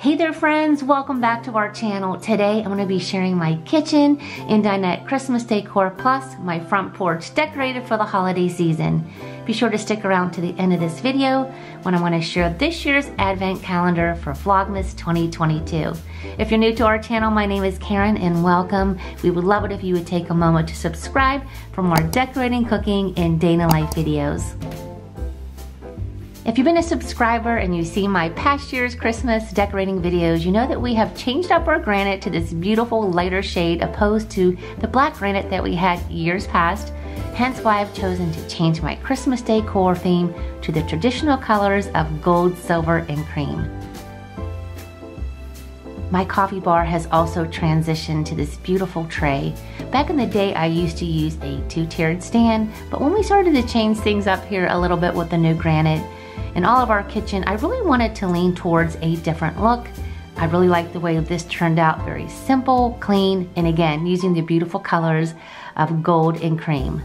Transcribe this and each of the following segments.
Hey there friends, welcome back to our channel. Today I'm going to be sharing my kitchen in Dinette Christmas decor plus my front porch decorated for the holiday season. Be sure to stick around to the end of this video when I want to share this year's advent calendar for Vlogmas 2022. If you're new to our channel, my name is Karen and welcome. We would love it if you would take a moment to subscribe for more decorating, cooking, and day in life videos. If you've been a subscriber and you see my past year's Christmas decorating videos, you know that we have changed up our granite to this beautiful lighter shade opposed to the black granite that we had years past hence why I've chosen to change my Christmas decor theme to the traditional colors of gold, silver, and cream. My coffee bar has also transitioned to this beautiful tray. Back in the day, I used to use a two-tiered stand, but when we started to change things up here a little bit with the new granite, in all of our kitchen, I really wanted to lean towards a different look. I really like the way this turned out, very simple, clean, and again, using the beautiful colors of gold and cream.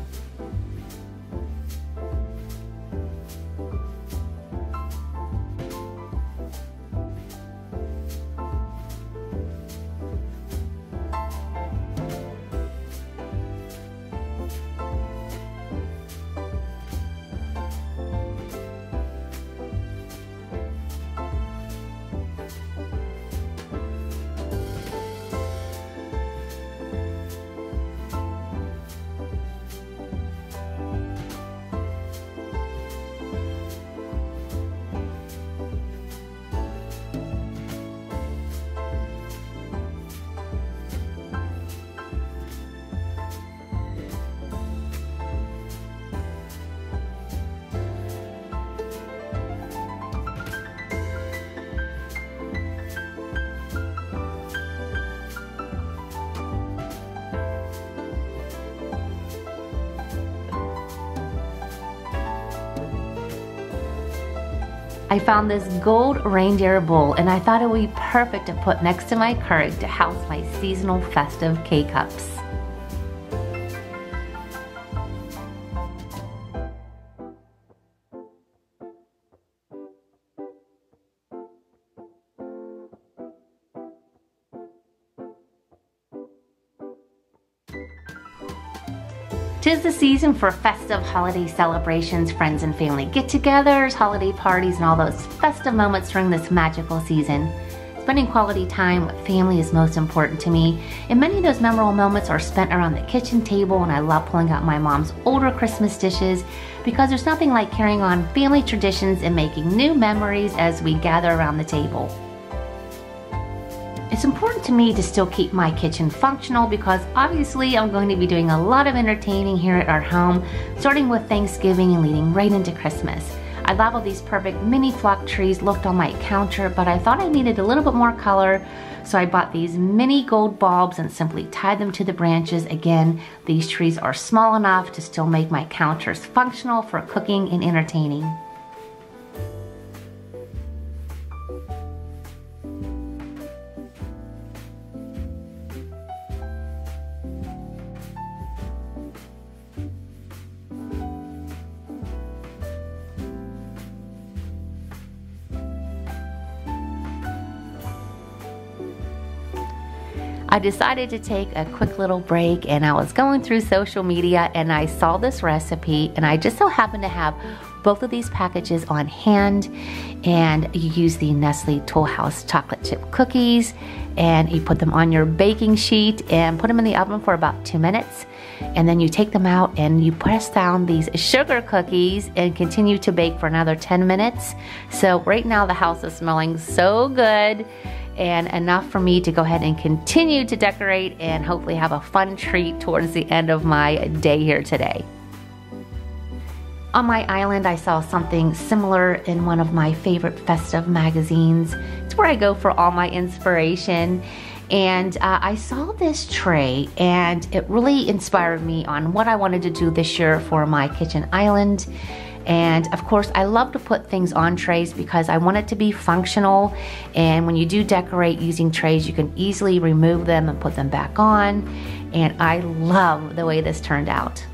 I found this gold reindeer bowl and I thought it would be perfect to put next to my Keurig to house my seasonal festive K-Cups. Tis the season for festive holiday celebrations, friends and family get-togethers, holiday parties, and all those festive moments during this magical season. Spending quality time with family is most important to me, and many of those memorable moments are spent around the kitchen table, and I love pulling out my mom's older Christmas dishes because there's nothing like carrying on family traditions and making new memories as we gather around the table. It's important to me to still keep my kitchen functional because obviously I'm going to be doing a lot of entertaining here at our home, starting with Thanksgiving and leading right into Christmas. I love these perfect mini flock trees looked on my counter, but I thought I needed a little bit more color, so I bought these mini gold bulbs and simply tied them to the branches. Again, these trees are small enough to still make my counters functional for cooking and entertaining. I decided to take a quick little break and I was going through social media and I saw this recipe and I just so happened to have both of these packages on hand and you use the Nestle Toll House chocolate chip cookies and you put them on your baking sheet and put them in the oven for about two minutes and then you take them out and you press down these sugar cookies and continue to bake for another 10 minutes. So right now the house is smelling so good and enough for me to go ahead and continue to decorate and hopefully have a fun treat towards the end of my day here today. On my island, I saw something similar in one of my favorite festive magazines. It's where I go for all my inspiration. And uh, I saw this tray and it really inspired me on what I wanted to do this year for my kitchen island. And of course, I love to put things on trays because I want it to be functional. And when you do decorate using trays, you can easily remove them and put them back on. And I love the way this turned out.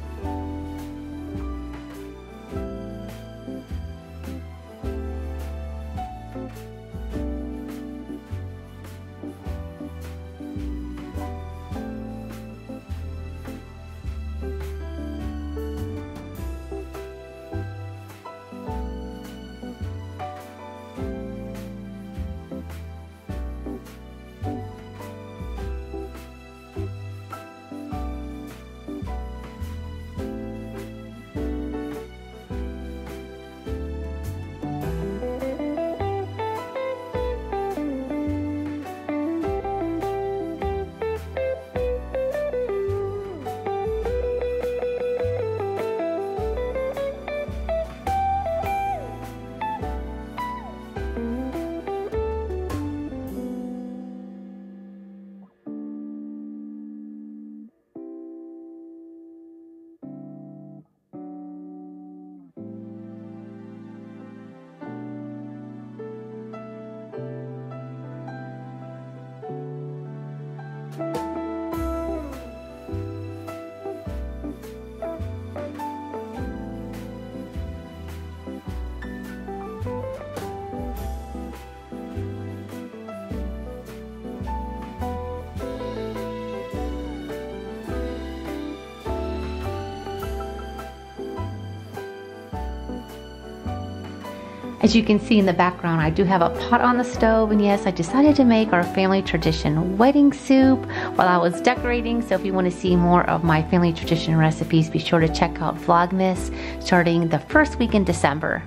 As you can see in the background, I do have a pot on the stove, and yes, I decided to make our family tradition wedding soup while I was decorating. So if you want to see more of my family tradition recipes, be sure to check out Vlogmas starting the first week in December.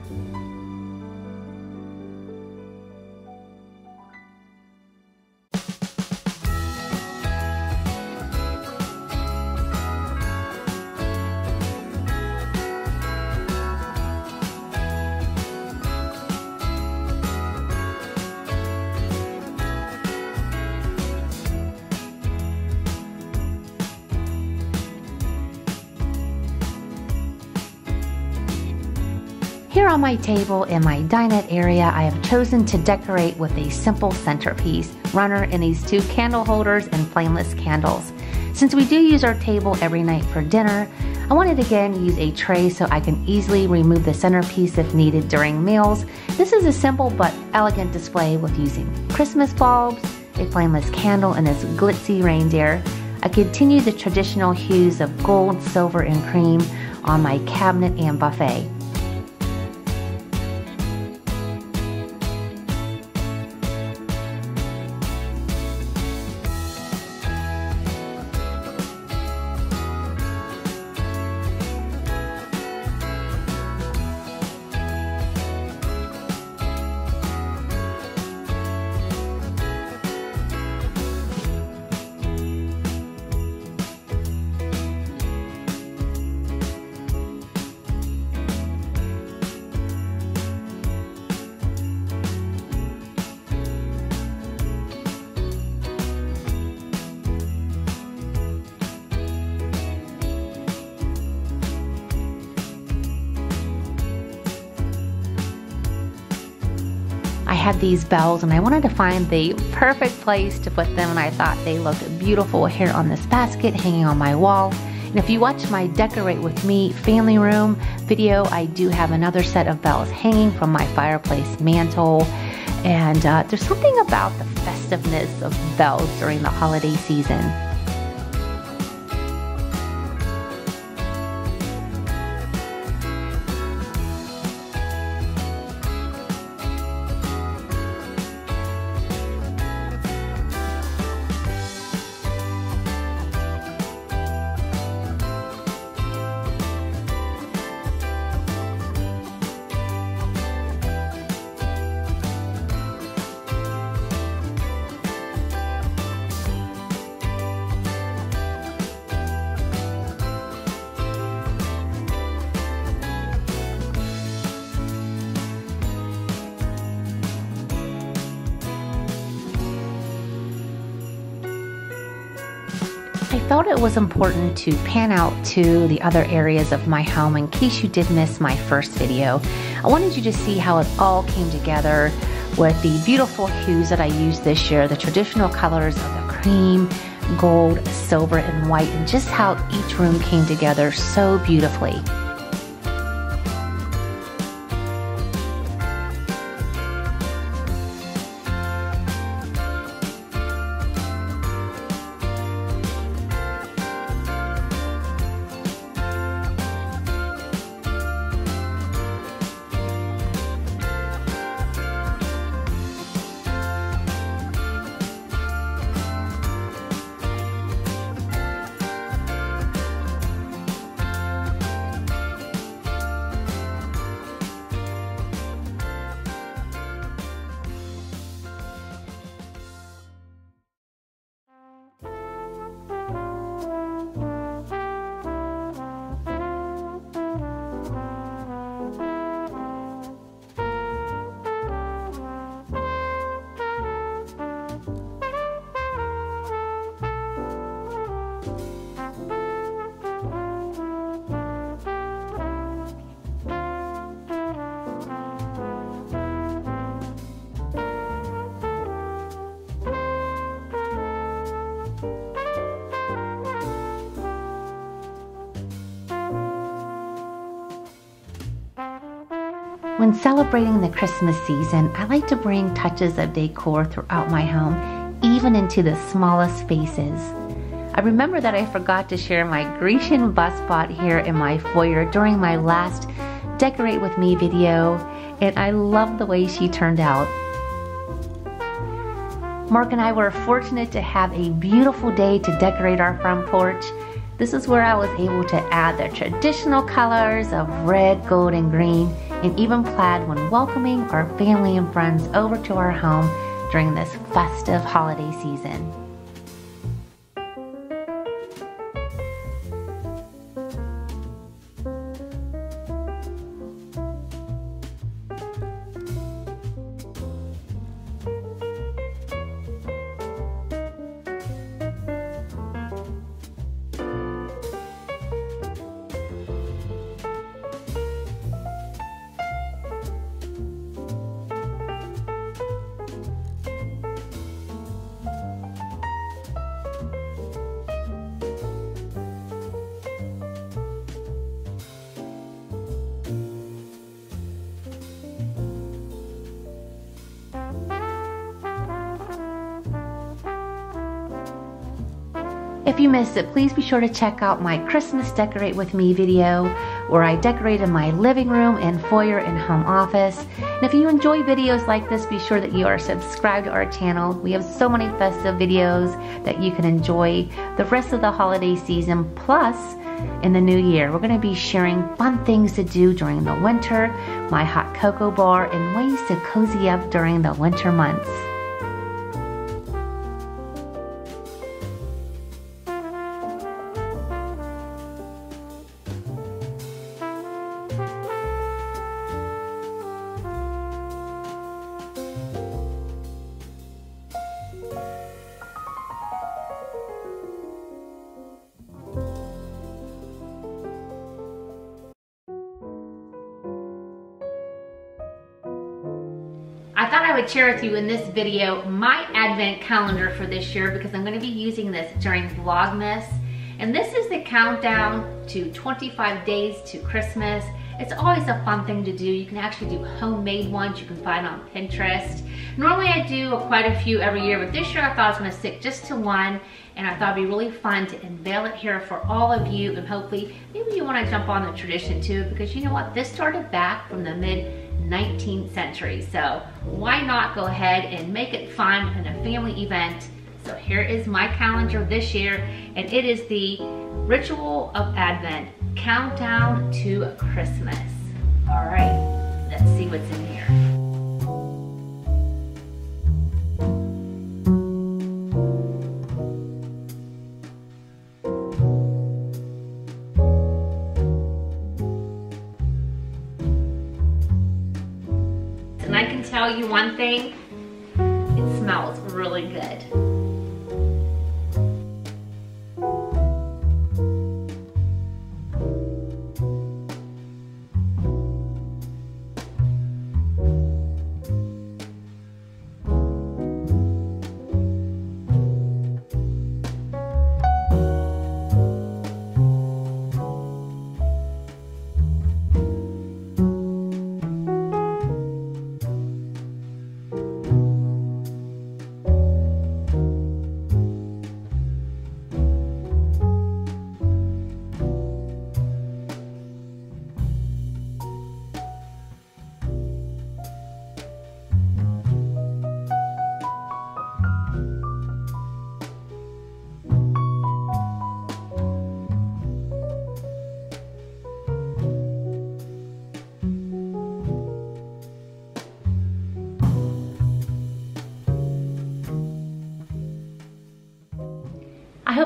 Here on my table in my dinette area, I have chosen to decorate with a simple centerpiece, runner, and these two candle holders and flameless candles. Since we do use our table every night for dinner, I wanted to again use a tray so I can easily remove the centerpiece if needed during meals. This is a simple but elegant display with using Christmas bulbs, a flameless candle, and this glitzy reindeer. I continue the traditional hues of gold, silver, and cream on my cabinet and buffet. Had these bells and I wanted to find the perfect place to put them and I thought they looked beautiful here on this basket hanging on my wall. And if you watch my Decorate With Me family room video, I do have another set of bells hanging from my fireplace mantle. And uh, there's something about the festiveness of bells during the holiday season. Felt it was important to pan out to the other areas of my home in case you did miss my first video. I wanted you to see how it all came together with the beautiful hues that I used this year, the traditional colors of the cream, gold, silver, and white, and just how each room came together so beautifully. When celebrating the Christmas season, I like to bring touches of decor throughout my home, even into the smallest spaces. I remember that I forgot to share my Grecian bust spot here in my foyer during my last Decorate With Me video, and I love the way she turned out. Mark and I were fortunate to have a beautiful day to decorate our front porch. This is where I was able to add the traditional colors of red, gold, and green, and even plaid when welcoming our family and friends over to our home during this festive holiday season. If you missed it, please be sure to check out my Christmas Decorate With Me video where I decorated my living room and foyer and home office. And if you enjoy videos like this, be sure that you are subscribed to our channel. We have so many festive videos that you can enjoy the rest of the holiday season. Plus, in the new year, we're going to be sharing fun things to do during the winter, my hot cocoa bar, and ways to cozy up during the winter months. Share with you in this video my advent calendar for this year because I'm going to be using this during Vlogmas. And this is the countdown to 25 days to Christmas. It's always a fun thing to do. You can actually do homemade ones you can find on Pinterest. Normally I do quite a few every year, but this year I thought I was gonna stick just to one and I thought it'd be really fun to unveil it here for all of you and hopefully maybe you wanna jump on the tradition too because you know what, this started back from the mid 19th century. So why not go ahead and make it fun and a family event. So here is my calendar this year and it is the Ritual of Advent Countdown to Christmas. All right, let's see what's in here. You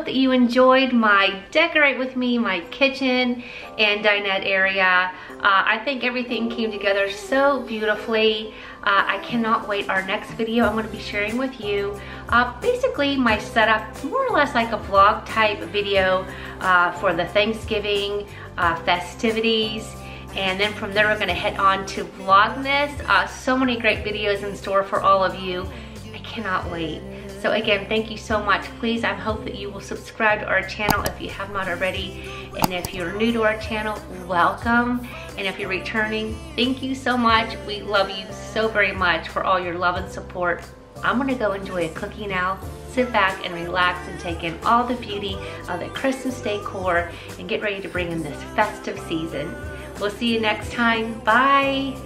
that you enjoyed my decorate with me, my kitchen and dinette area. Uh, I think everything came together so beautifully. Uh, I cannot wait our next video I'm gonna be sharing with you. Uh, basically my setup, more or less like a vlog type video uh, for the Thanksgiving uh, festivities. And then from there, we're gonna head on to Vlogmas. Uh, so many great videos in store for all of you. I cannot wait. So again, thank you so much. Please, I hope that you will subscribe to our channel if you have not already. And if you're new to our channel, welcome. And if you're returning, thank you so much. We love you so very much for all your love and support. I'm gonna go enjoy a cookie now, sit back and relax and take in all the beauty of the Christmas decor and get ready to bring in this festive season. We'll see you next time. Bye.